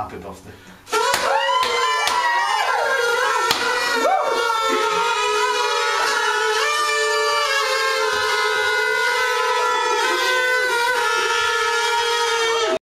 Apfeldoft.